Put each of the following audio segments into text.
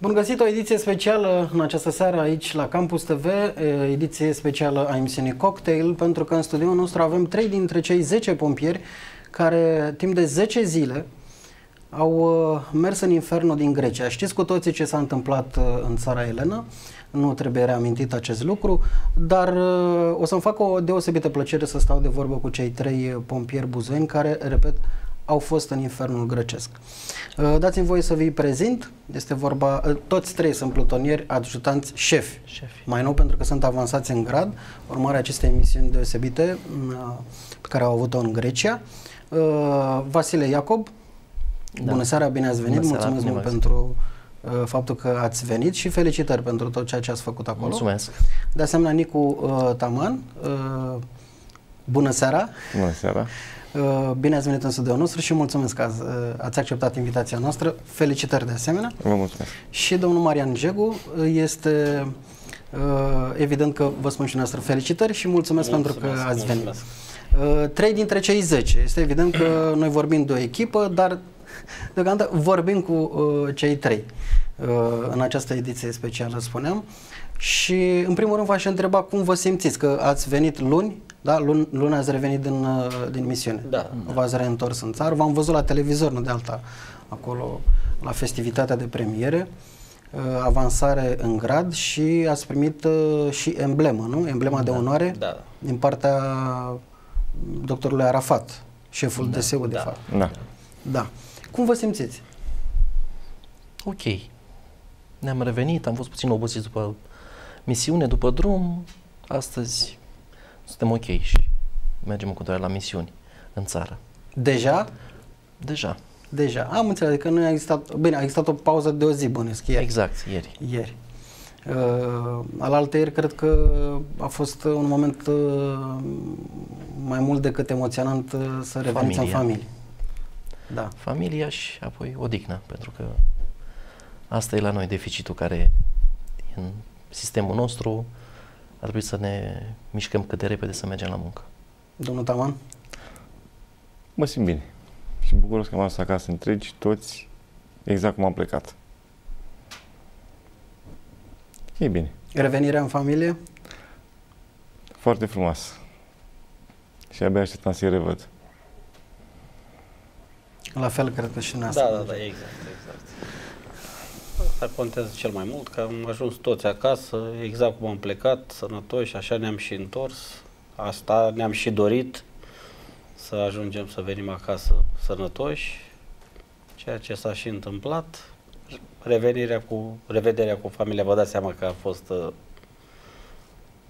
Bun găsit o ediție specială în această seară aici la Campus TV, ediție specială a emisiunii Cocktail, pentru că în studioul nostru avem trei dintre cei 10 pompieri care timp de 10 zile au mers în infernul din Grecia. Știți cu toții ce s-a întâmplat în țara Elena, nu trebuie reamintit acest lucru, dar o să-mi fac o deosebită plăcere să stau de vorbă cu cei trei pompieri buzeni care, repet, au fost în infernul grecesc. Uh, dați-mi voie să vi prezint. Este vorba, uh, toți trei sunt plutonieri, adjutanți, șefi. șefi. Mai nou pentru că sunt avansați în grad, urmarea acestei emisiuni deosebite uh, pe care au avut-o în Grecia. Vasile Iacob, da. bună seara, bine ați venit, bună mulțumesc mult pentru faptul că ați venit și felicitări pentru tot ceea ce ați făcut acolo. Mulțumesc. De asemenea, Nicu uh, Taman, uh, bună seara. Bună seara. Uh, bine ați venit în studioul nostru și mulțumesc că ați, uh, ați acceptat invitația noastră. Felicitări de asemenea. Vă mulțumesc. Și domnul Marian Gegu uh, este evident că vă spun și noastră felicitări și mulțumesc, mulțumesc pentru că ați mulțumesc. venit. Trei dintre cei 10. Este evident că noi vorbim de o echipă, dar deocamdată vorbim cu cei trei în această ediție specială, spuneam. Și în primul rând v-aș întreba cum vă simțiți, că ați venit luni, da? Luni, luni ați revenit din, uh, din misiune. Da. V-ați reîntors în țară. V-am văzut la televizor, nu de alta, acolo, la festivitatea de premiere, uh, avansare în grad și ați primit uh, și emblemă, nu? Emblema da. de onoare da. din partea doctorului Arafat, șeful da. DSU, de da. fapt. Da. Da. Cum vă simțiți? Ok. Ne-am revenit, am fost puțin obosiți după misiune, după drum. Astăzi suntem ok și mergem în continuare la misiuni în țară. Deja? Deja. Deja. Am înțeles că nu a existat, bine, a existat o pauză de o zi, bănesc, ieri. Exact, ieri. Ieri. Uh, alaltă ieri cred că a fost un moment uh, mai mult decât emoționant uh, să reveniți familia. în familie. Da. Familia și apoi odihnă, pentru că asta e la noi deficitul care în sistemul nostru ar trebui să ne mișcăm cât de repede să mergem la muncă. Domnul Taman? Mă simt bine și bucuros că am ajuns acasă întregi, toți, exact cum am plecat. E bine. Revenirea în familie? Foarte frumos. Și abia așteptam să-i revăd. La fel, cred că și în asta. Da, da, da, exact, exact. Asta contează cel mai mult, că am ajuns toți acasă, exact cum am plecat, sănătoși, așa ne-am și întors. Asta ne-am și dorit, să ajungem să venim acasă sănătoși, ceea ce s-a și întâmplat. Revenirea cu, revederea cu familia, vă dați seama că a fost uh,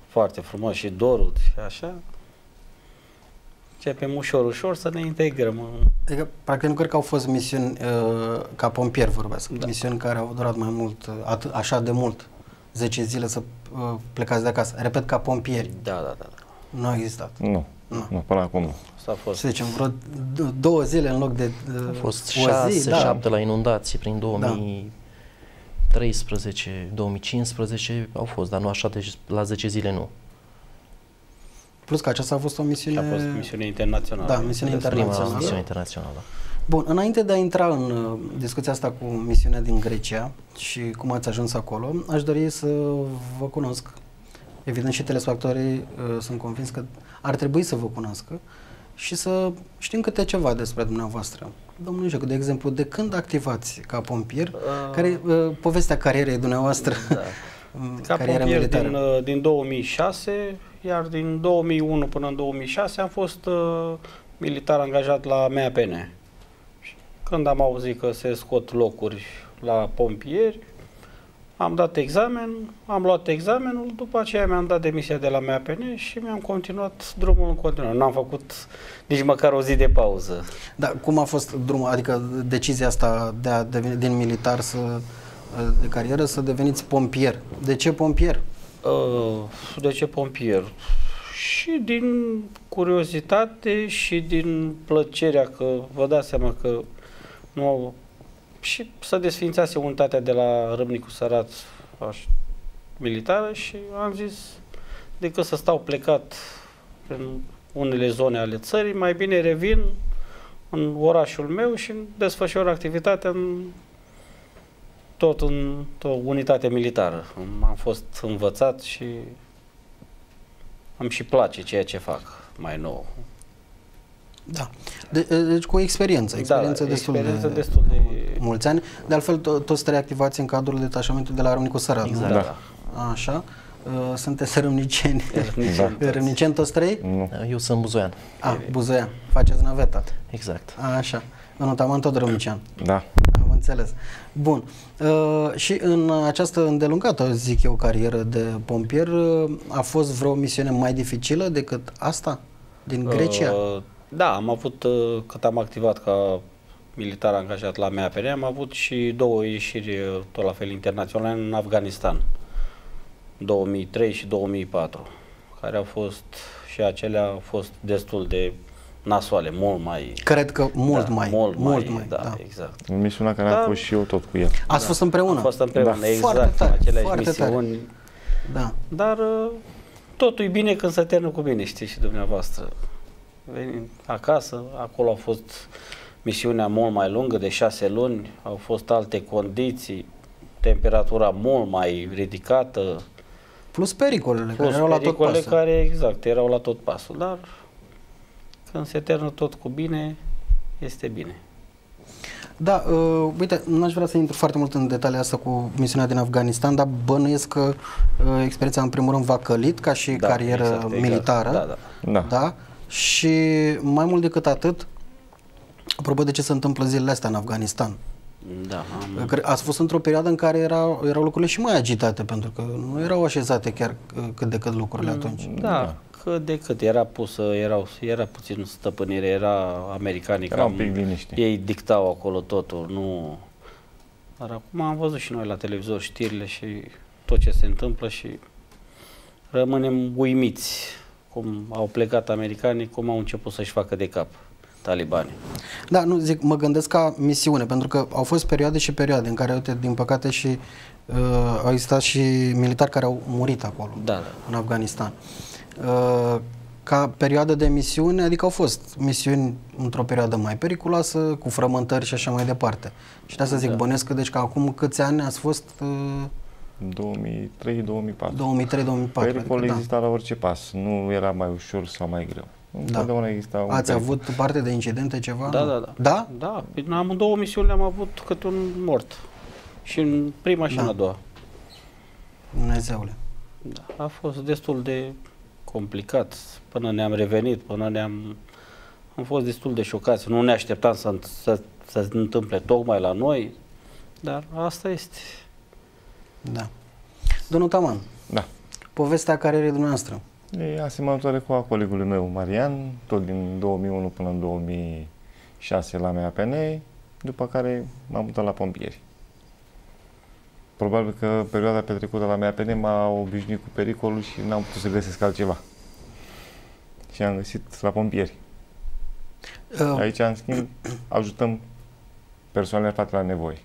foarte frumos și dorul și așa începem ușor, ușor să ne integrăm. Adică, practic, nu cred că au fost misiuni uh, ca pompier vorbesc, da. misiuni care au durat mai mult, uh, atât, așa de mult, 10 zile să uh, plecați de acasă. Repet, ca pompieri. Da, da, da. Nu a existat. Nu, nu, nu până acum nu. S-a fost. Să zicem, vreo două zile în loc de uh, Au fost șase, zi, da. șapte la inundații prin 2013, da. 2015 au fost, dar nu așa, deci la 10 zile nu. Plus că aceasta a fost o misiune... Și a fost misiune internațională. Da, misiune internațională. Prima misiune internațională. Bun, înainte de a intra în uh, discuția asta cu misiunea din Grecia și cum ați ajuns acolo, aș dori să vă cunosc. Evident și telespectatorii uh, sunt convins că ar trebui să vă cunoască și să știm câte ceva despre dumneavoastră. Domnul Joc, de exemplu, de când activați ca pompier? Uh, care uh, povestea carierei dumneavoastră? Da. ca pompier militară? din, uh, din 2006 iar din 2001 până în 2006 am fost uh, militar angajat la MAPN. Când am auzit că se scot locuri la pompieri, am dat examen, am luat examenul, după aceea mi-am dat demisia de la MAPN și mi-am continuat drumul în continuare. N-am făcut nici măcar o zi de pauză. Da, cum a fost drumul, adică decizia asta de a deveni din militar să, de carieră să deveniți pompier? De ce pompier? Uh, de ce pompier? Și din curiozitate și din plăcerea că vă dați seama că nu și să desfințase unitatea de la Râmnicu Sărat aș, militară și am zis decât să stau plecat în unele zone ale țării, mai bine revin în orașul meu și desfășor activitatea în tot în o unitate militară. Am fost învățat și îmi și place ceea ce fac mai nou. Da. De, deci cu experiență, experiență, da, destul, experiență de, destul de... mulți ani. De altfel, to- toți trei activați în cadrul detașamentului de la Râmnicu Sărat, Exact. nu? Da. Așa. Uh, Sunteți râmniceni. Râmniceni Da. Râmniceni toți trei? Nu. Eu sunt buzoian. A, Buzoian. Faceți naveta. Exact. A, așa. În taman tot râmnicean. Da. Am înțeles. Bun. Uh, și în această îndelungată, zic eu, carieră de pompier, uh, a fost vreo misiune mai dificilă decât asta? Din Grecia? Uh, da, am avut, uh, cât am activat ca militar angajat la MAPN, am avut și două ieșiri uh, tot la fel internaționale în Afganistan, 2003 și 2004, care au fost și acelea au fost destul de nasoale, mult mai... Cred că mult da, mai. Mult, mult mai, da, da. exact. În misiunea care Da. am fost și eu tot cu el. Ați fost împreună? Am fost împreună, Da. exact, Foarte tare, în aceleași foarte tare. misiuni. Da. Dar uh, totul e bine când se termină cu bine, știți și dumneavoastră. Venim acasă, acolo a fost misiunea mult mai lungă, de șase luni, au fost alte condiții, temperatura mult mai ridicată, Plus pericolele plus care erau la tot pericole pasul. care, exact, erau la tot pasul, dar când se termină tot cu bine, este bine. Da, uh, uite, nu aș vrea să intru foarte mult în detalii asta cu misiunea din Afganistan, dar bănuiesc că uh, experiența în primul rând v-a călit ca și Da, carieră exact, exact. militară. Da, da. Da. da? Și mai mult decât atât, apropo de ce se întâmplă zilele astea în Afganistan, Da, am, Cre- Ați fost într-o perioadă în care erau, erau lucrurile și mai agitate, pentru că nu erau așezate chiar uh, cât de cât lucrurile atunci. da, cât de cât era pusă, erau, era puțin stăpânire, era americanii, Era un cam- pic liniște. ei dictau acolo totul, nu... Dar acum am văzut și noi la televizor știrile și tot ce se întâmplă și rămânem uimiți cum au plecat americanii, cum au început să-și facă de cap talibanii. Da, nu zic, mă gândesc ca misiune, pentru că au fost perioade și perioade în care, uite, din păcate și uh, au existat și militari care au murit acolo, Da, da. în Afganistan. Uh, ca perioadă de misiune, adică au fost misiuni într-o perioadă mai periculoasă, cu frământări și așa mai departe. Și de asta zic, Da. bănesc că, deci că acum câți ani ați fost uh, 2003-2004. 2003-2004. Pericol adică, da. exista la orice pas. Nu era mai ușor sau mai greu. Întotdeauna exista un Ați pericol. avut parte de incidente, ceva? Da, Nu? da, da. Da? Da, păi în amândouă misiuni am avut cât un mort. Și în prima și Da. în a doua. Dumnezeule. Da, a fost destul de complicat până ne-am revenit, până ne-am... Am fost destul de șocați. Nu ne așteptam să, să, să se întâmple tocmai la noi, dar asta este. Da. Domnul Taman, Da. povestea carierei dumneavoastră. E asemănătoare cu a colegului meu, Marian, tot din 2001 până în 2006 la MAPN, după care m-am mutat la pompieri. Probabil că perioada petrecută la MAPN m-a obișnuit cu pericolul și n-am putut să găsesc altceva. Și am găsit la pompieri. Uh, Aici, în schimb, ajutăm persoanele aflate la nevoie.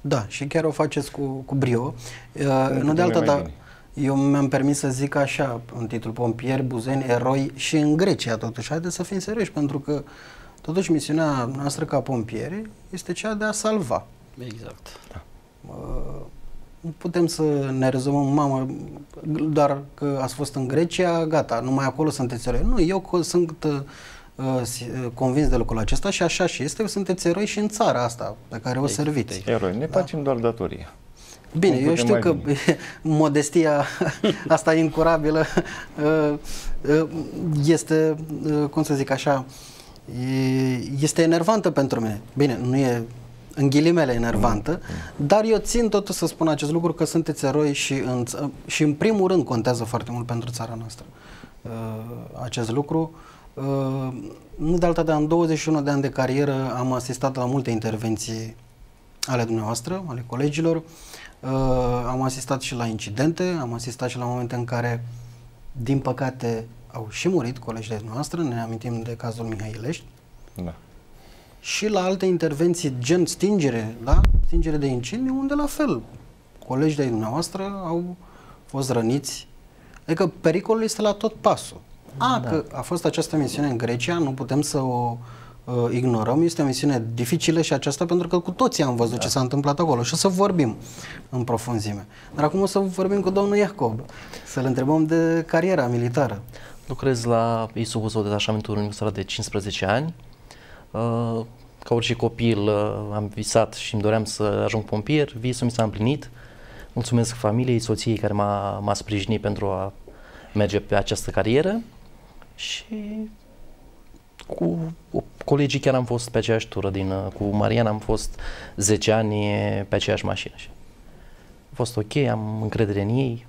Da, și chiar o faceți cu, cu brio. Uh, Cum nu de putem alta, mai dar bine. eu mi-am permis să zic așa, în titlul Pompieri, Buzeni, Eroi și în Grecia, totuși. Haideți să fim serioși, pentru că totuși misiunea noastră ca pompieri este cea de a salva. Exact. Uh, nu putem să ne rezumăm, mamă, doar că ați fost în Grecia, gata, numai acolo sunteți eroi. Nu, eu co- sunt uh, uh, si- uh, convins de lucrul acesta și așa și este, sunteți eroi și în țara asta pe care o Exact, serviți. Eroi, ne facem doar datoria. Bine, Cum eu putem știu mai că bine? modestia asta incurabilă uh, uh, este, uh, cum să zic așa, e- este enervantă pentru mine. Bine, nu e în ghilimele enervantă, dar eu țin totuși să spun acest lucru că sunteți eroi și în, ț- și în primul rând contează foarte mult pentru țara noastră uh, acest lucru. Uh, nu de alta, dar în 21 de ani de carieră am asistat la multe intervenții ale dumneavoastră, ale colegilor. Uh, am asistat și la incidente, am asistat și la momente în care, din păcate, au și murit colegii de noastre, ne amintim de cazul Mihailești, Da. Și la alte intervenții gen stingere, da? Stingere de incendii, unde la fel, colegi de dumneavoastră au fost răniți. Adică pericolul este la tot pasul. A, da. că a fost această misiune în Grecia, nu putem să o uh, ignorăm. Este o misiune dificilă și aceasta pentru că cu toții am văzut da. ce s-a întâmplat acolo și o să vorbim în profunzime. Dar acum o să vorbim cu domnul Iacob, să-l întrebăm de cariera militară. Lucrez la ISU Buzău Detașamentul Universitar de 15 ani. Uh, ca orice copil uh, am visat și îmi doream să ajung pompier, visul mi s-a împlinit. Mulțumesc familiei, soției care m-a, m-a sprijinit pentru a merge pe această carieră și cu colegii chiar am fost pe aceeași tură din, uh, cu Mariana am fost 10 ani pe aceeași mașină. A fost ok, am încredere în ei.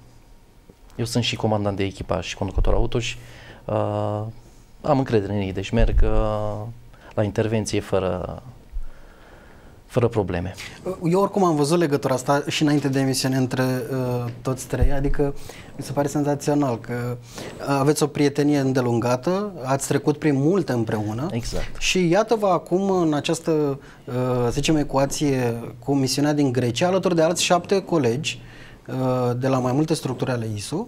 Eu sunt și comandant de echipaj și conducător auto și uh, am încredere în ei, deci merg uh, la intervenție fără, fără probleme. Eu oricum am văzut legătura asta și înainte de emisiune între uh, toți trei, adică mi se pare senzațional că aveți o prietenie îndelungată, ați trecut prin multe împreună exact. și iată-vă acum în această, uh, să zicem, ecuație cu misiunea din Grecia, alături de alți șapte colegi uh, de la mai multe structuri ale ISU,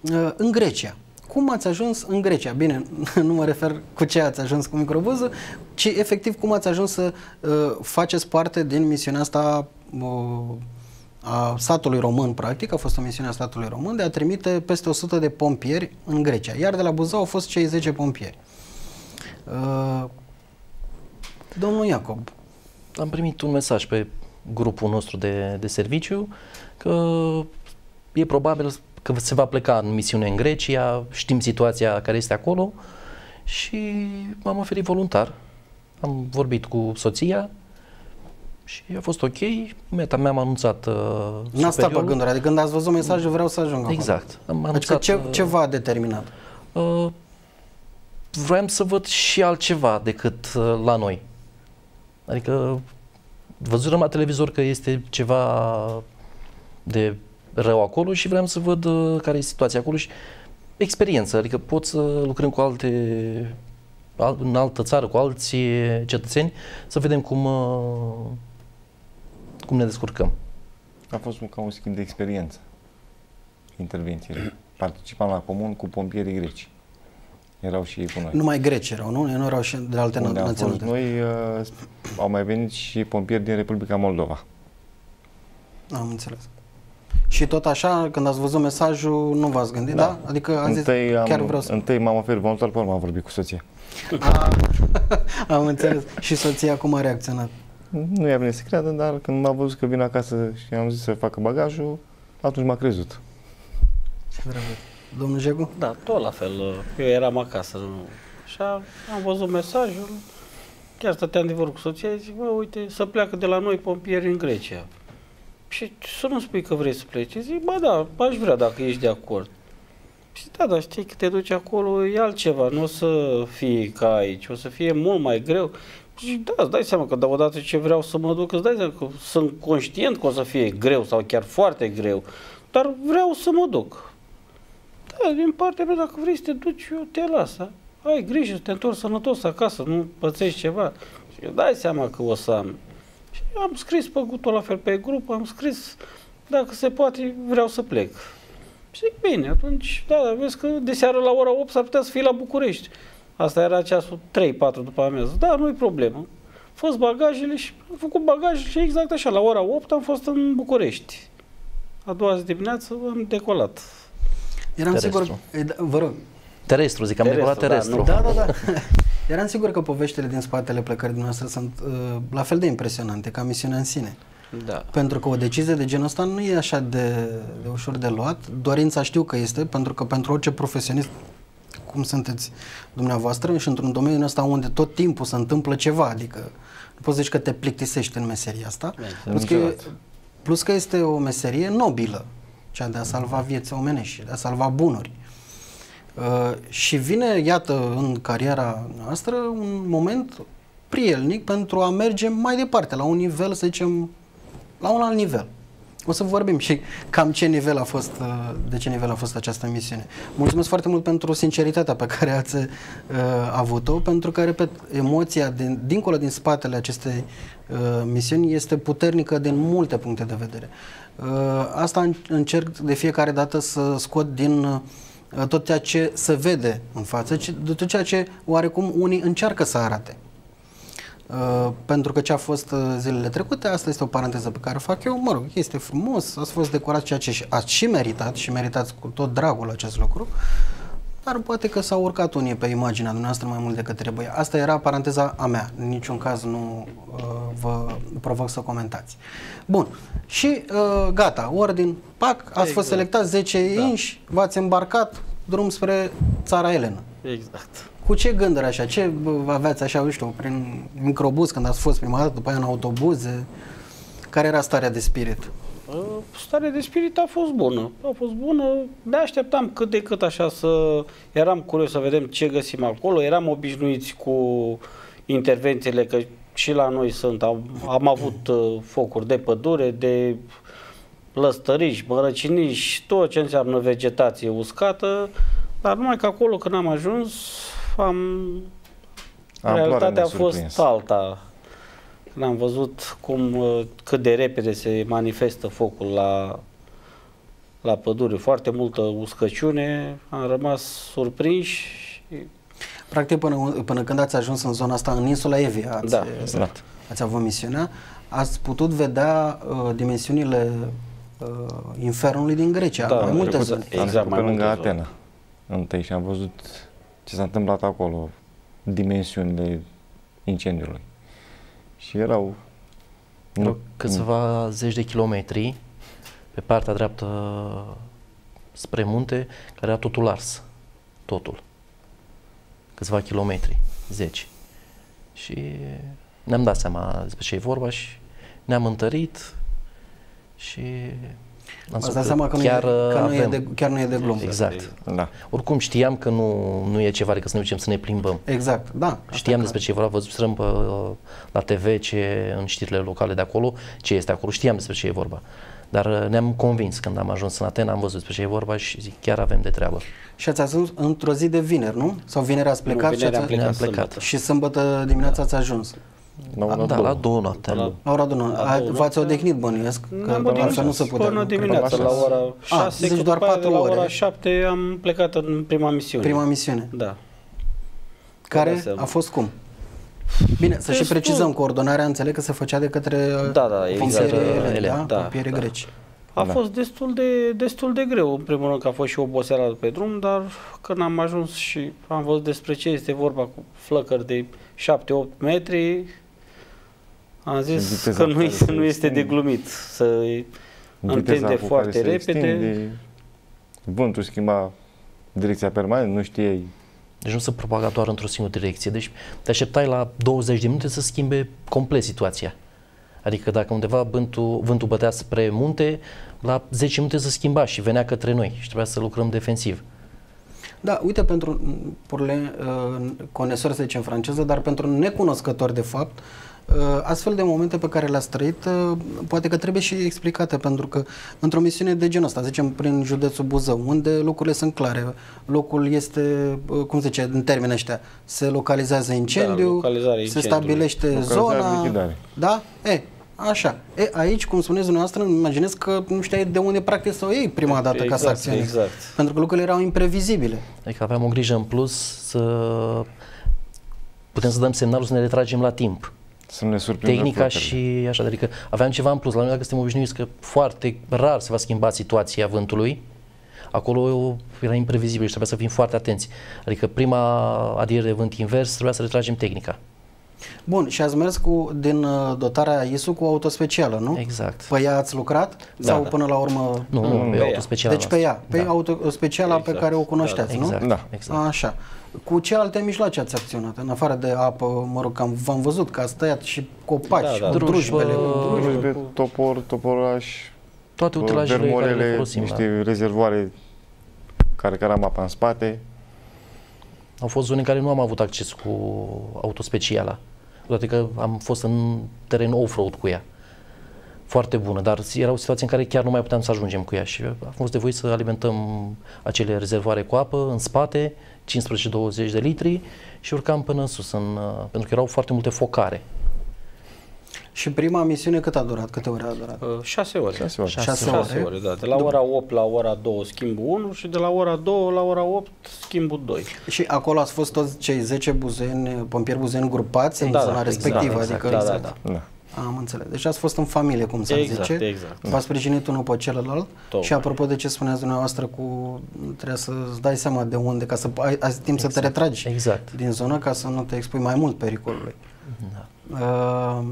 uh, în Grecia cum ați ajuns în Grecia? Bine, nu mă refer cu ce ați ajuns cu microbuzul, ci efectiv cum ați ajuns să uh, faceți parte din misiunea asta uh, a statului român, practic, a fost o misiune a statului român de a trimite peste 100 de pompieri în Grecia, iar de la Buzău au fost cei 10 pompieri. Uh, domnul Iacob. Am primit un mesaj pe grupul nostru de, de serviciu că e probabil că se va pleca în misiune în Grecia, știm situația care este acolo și m-am oferit voluntar. Am vorbit cu soția și a fost ok. Meta mi-am anunțat uh, N-a stat pe gânduri, adică când ați văzut mesajul vreau să ajung Exact. Am adică anunțat, adică ce, ce v-a determinat? Uh, vreau să văd și altceva decât uh, la noi. Adică văzurăm la televizor că este ceva de rău acolo și vreau să văd uh, care e situația acolo și experiență, adică pot să lucrăm cu alte în altă țară, cu alți cetățeni, să vedem cum, uh, cum ne descurcăm. A fost un, ca un schimb de experiență intervențiile. Participam la comun cu pompierii greci. Erau și ei cu noi. Numai greci erau, nu? Nu erau și de alte Unde naționalități. noi, uh, au mai venit și pompieri din Republica Moldova. Am înțeles. Și tot așa, când ați văzut mesajul, nu v-ați gândit, da? da? Adică ați întâi zis, am, chiar vreau să... Întâi m-am oferit voluntar, pe urmă am vorbit cu soția. A, am înțeles. Și soția cum a reacționat? Nu i-a venit să creadă, dar când m-a văzut că vin acasă și am zis să facă bagajul, atunci m-a crezut. Ce drăguț. Domnul Jegu? Da, tot la fel. Eu eram acasă. Și am văzut mesajul, chiar stăteam de vorbă cu soția, zic, bă, uite, să pleacă de la noi pompieri în Grecia. Și să nu spui că vrei să pleci. Zic, ba da, aș vrea dacă ești de acord. Și da, dar știi că te duci acolo, e altceva, nu o să fie ca aici, o să fie mult mai greu. Și da, îți dai seama că da, odată ce vreau să mă duc, îți dai seama că sunt conștient că o să fie greu sau chiar foarte greu, dar vreau să mă duc. Da, din partea mea, dacă vrei să te duci, eu te las. Da? Ai grijă să te întorci sănătos acasă, nu pățești ceva. Și dai seama că o să am am scris pe tot la fel pe grup, am scris, dacă se poate, vreau să plec. Și zic, bine, atunci, da, dar vezi că de seară la ora 8 s-ar putea să fii la București. Asta era ceasul 3-4 după amiază. Da, nu-i problemă. Fost bagajele și am făcut bagajele și exact așa, la ora 8 am fost în București. A doua zi dimineață am decolat. Eram terestru. sigur, da, vă rog. Terestru, zic, am terestru, decolat terestru. Da, da, da. da. Eram sigur că poveștile din spatele plecării dumneavoastră sunt uh, la fel de impresionante ca misiunea în sine. Da. Pentru că o decizie de genul ăsta nu e așa de, de ușor de luat. Dorința știu că este, pentru că pentru orice profesionist, cum sunteți dumneavoastră, și într-un domeniu ăsta unde tot timpul se întâmplă ceva, adică nu poți zici că te plictisești în meseria asta, plus că, plus că este o meserie nobilă, cea de a salva vieți omenești, de a salva bunuri. Uh, și vine, iată, în cariera noastră un moment prielnic pentru a merge mai departe, la un nivel, să zicem, la un alt nivel. O să vorbim și cam ce nivel a fost, uh, de ce nivel a fost această misiune. Mulțumesc foarte mult pentru sinceritatea pe care ați uh, avut-o, pentru că, repet, emoția din, dincolo din spatele acestei uh, misiuni este puternică din multe puncte de vedere. Uh, asta încerc de fiecare dată să scot din uh, Uh, tot ceea ce se vede în față, tot ceea ce oarecum unii încearcă să arate. Uh, pentru că ce a fost uh, zilele trecute, asta este o paranteză pe care o fac eu, mă rog, este frumos, ați fost decorat ceea ce și- ați și meritat și meritați cu tot dragul acest lucru, dar poate că s-au urcat unii pe imaginea dumneavoastră mai mult decât trebuie. Asta era paranteza a mea, în niciun caz nu uh, vă provoc să comentați. Bun, și uh, gata, ordin, pac, ați fost Exact. selectați 10 Da. inși, v-ați îmbarcat, drum spre țara Elena. Exact. Cu ce gânduri așa? Ce bă, aveați așa, nu știu, prin microbuz când ați fost prima dată, după aia în autobuze? Care era starea de spirit? Uh, Starea de spirit a fost bună. A fost bună. Ne așteptam cât de cât așa să... Eram curios să vedem ce găsim acolo. Eram obișnuiți cu intervențiile, că și la noi sunt. Am, am avut uh, focuri de pădure, de lăstăriși, mărăciniși, tot ce înseamnă vegetație uscată. Dar numai că acolo când am ajuns, am... Amploarea realitatea ne-a a fost surprins. alta. Când am văzut cum, uh, cât de repede se manifestă focul la, la pădure, foarte multă uscăciune, am rămas surprinși. și- Practic, până, până când ați ajuns în zona asta, în insula Evia, ați, Da, exact. ați avut misiunea, ați putut vedea uh, dimensiunile uh, infernului din Grecia. Da, mai am multe trecut- zone. Am Exact, trecut mai pe lângă multe zone. Atena întâi și am văzut ce s-a întâmplat acolo, dimensiunile incendiului. Și erau... Erau câțiva zeci de kilometri pe partea dreaptă spre munte, care era totul ars. Totul. Câțiva kilometri, zeci. Și ne-am dat seama despre ce e vorba și ne-am întărit și am Ați spus dat seama că, nu, chiar, e, că nu, e avem. de, chiar nu e de glumă. Exact. Da. Oricum știam că nu, nu e ceva, adică să ne ducem să ne plimbăm. Exact, da. asta Știam e despre clar. ce e vorba, văzusem pe, la TV ce, în știrile locale de acolo, ce este acolo, știam despre ce e vorba. Dar uh, ne-am convins când am ajuns în Atena, am văzut despre ce e vorba și zic, chiar avem de treabă. Și ați ajuns într-o zi de vineri, nu? Sau vineri ați plecat? nu, și, vineri ați, am plecat, ne-am plecat. sâmbătă. și sâmbătă dimineața ați ajuns. La ora da, două. la două noapte. La- La ora două. La A- două V-ați noapte. odihnit bănuiesc, că Ne-am altfel odihnit nu se putea. Până nu? dimineața, la la șase. ora 6, zici că doar după aia patru la ore. ora 7 am plecat în prima misiune. Prima misiune. Da. Care dați seama. a fost cum? Bine, să și Destul. precizăm, coordonarea înțeleg că se făcea de către Da, da, exact. pompieri Uh, eleni, eleni, da? da, pompieri da. greci. A Da. fost destul de, destul de greu, în primul rând că a fost și oboseala pe drum, dar când am ajuns și am văzut despre ce este vorba cu flăcări de 7-8 metri, am zis viteza că nu, cu care este, se nu este de extinde. glumit să Viteza întinde cu care foarte se repede. extinde, vântul schimba direcția permanent, nu știai Deci nu se propaga doar într-o singură direcție. Deci te așteptai la 20 de minute să schimbe complet situația. Adică dacă undeva vântul, vântul bătea spre munte, la 10 minute se schimba și venea către noi și trebuia să lucrăm defensiv. Da, uite, pentru purile uh, conesori, să zicem franceză, dar pentru necunoscători de fapt, uh, astfel de momente pe care le-ați trăit, uh, poate că trebuie și explicate, pentru că într-o misiune de genul ăsta, să zicem prin județul Buzău, unde lucrurile sunt clare, locul este, uh, cum se zice, în termeni ăștia, se localizează incendiu, Da, localizarea se incendiului. stabilește Localizare, zona, lichidare. da? E, așa. E, aici, cum spuneți dumneavoastră, îmi imaginez că nu știai de unde practic să o iei prima dată ca să Exact, acționezi. exact. Pentru că lucrurile erau imprevizibile. Adică aveam o grijă în plus să putem să dăm semnalul să ne retragem la timp. Să nu ne surprindă Tehnica flotele. și așa, adică aveam ceva în plus. La noi dacă suntem obișnuiți că foarte rar se va schimba situația vântului, acolo era imprevizibil și trebuia să fim foarte atenți. Adică prima adiere de vânt invers trebuia să retragem tehnica. Bun, și ați mers cu, din uh, dotarea ISU cu autospecială, nu? Exact. Pe ea ați lucrat? Da, Sau da. până la urmă... Nu, Nu, nu, pe pe ea. autospecială. Deci pe ea, pe Da. autospeciala pe Exact. care o Da, cunoșteați, nu? Exact, Da. exact. Așa. Cu ce alte mijloace ați acționat? În afară de apă, mă rog, am, v-am văzut că ați tăiat și copaci, Da, da. cu drujbele. Drujbă, Drujbe, topor, toporaș, Toate utilajele care le vermorele, folosim. Da. niște rezervoare care care am apa în spate. Au fost zone în care nu am avut acces cu autospeciala. Cu toate că am fost în teren off-road cu ea. Foarte bună, dar era o situație în care chiar nu mai puteam să ajungem cu ea și am fost nevoit să alimentăm acele rezervoare cu apă în spate, 15-20 de litri și urcam până în sus, în, uh, pentru că erau foarte multe focare. Și prima misiune cât a durat? Câte ore a durat? Uh, șase ore. Șase ore. Șase Șase Șase ore. ore, da. De la ora 8 la ora 2 schimbul 1 și de la ora 2 la ora 8 schimbul 2. Și acolo ați fost toți cei 10 buzeni, pompieri buzeni grupați în Da, zona da, respectivă? exact, adică da, da, da. Da. Am înțeles. Deci ați fost în familie, cum s-ar Exact, zice. exact. V-ați sprijinit unul pe celălalt. Tocmai. Și apropo de ce spuneați dumneavoastră cu trebuie să-ți dai seama de unde, ca să ai, ai timp să te retragi Exact. din zonă ca să nu te expui mai mult pericolului. Da. Uh,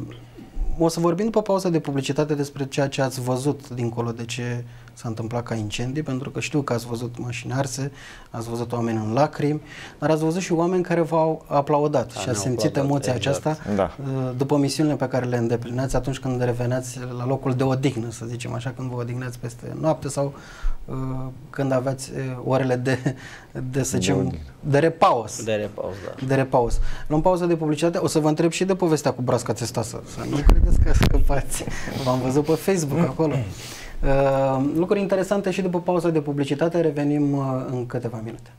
o să vorbim după pauza de publicitate despre ceea ce ați văzut dincolo de ce s-a întâmplat ca incendii, pentru că știu că ați văzut mașini arse, ați văzut oameni în lacrimi, dar ați văzut și oameni care v-au aplaudat Da, și ați ne-au simțit aplaudat, emoția exact. aceasta Da. uh, după misiunile pe care le îndeplineați atunci când reveneați la locul de odihnă, să zicem așa, când vă odihneați peste noapte sau uh, când aveați uh, orele de, de să De zicem, odihnă. de repaus. De repaus, da. De repaus. Luăm pauză de publicitate. O să vă întreb și de povestea cu brasca testoasă. Să nu credeți că scăpați. V-am văzut pe Facebook acolo. Uh, lucruri interesante și după pauza de publicitate revenim uh, în câteva minute.